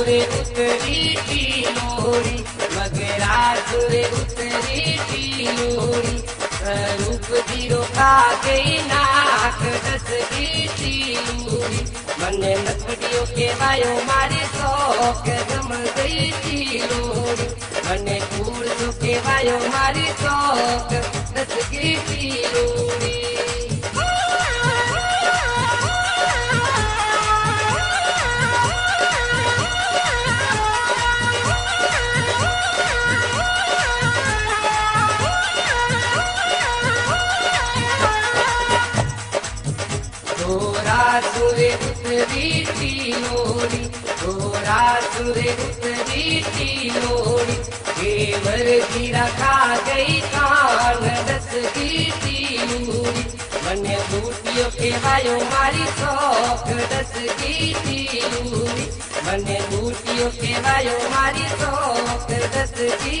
सुरे उतरी की लोरी मगरा सुरे उतरी की लोरी स्वरूप ज़ीरो खा गई नाक दस की चीलूरी मने नकड़ियों के वायो मारी शौक, जम गई चीलोरी मने कूड़ के वायो मारी शौक दस की चीलोरी उतरी टीलोरी थोरा सुरे उतरी टीलोरी केवर गिरा खा गई कान दस की टीलूरी मने बूटियों के वायो मारी शौक दस की टीलूरी मने बूटियों के वायो मारी शौक दस की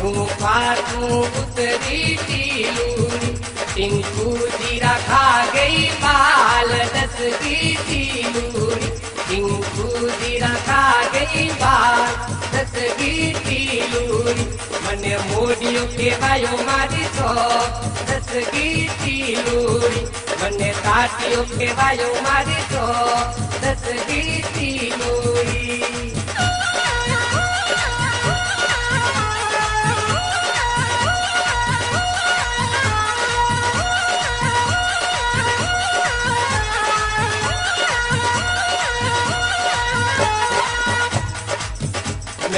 उतरी तू टीलोरी टिंकू खा गई बाल दस की जीरा खा गई बाल दस की टीलोरी मने के वायो मारी तो दस की ताटियों के वायो मारी तो दस की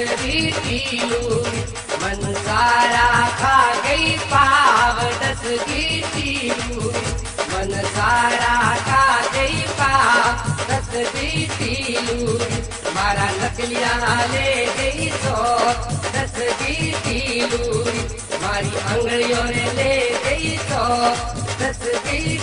उतरी टीलूरी मन सारा खा गई पाव दस की टीलूरी मन सारा खा गई पाव दस की टीलूरी मारा नकलिया ले गई सो दस की टीलूरी मारी अंगड़ियों ने ले गई सो दस की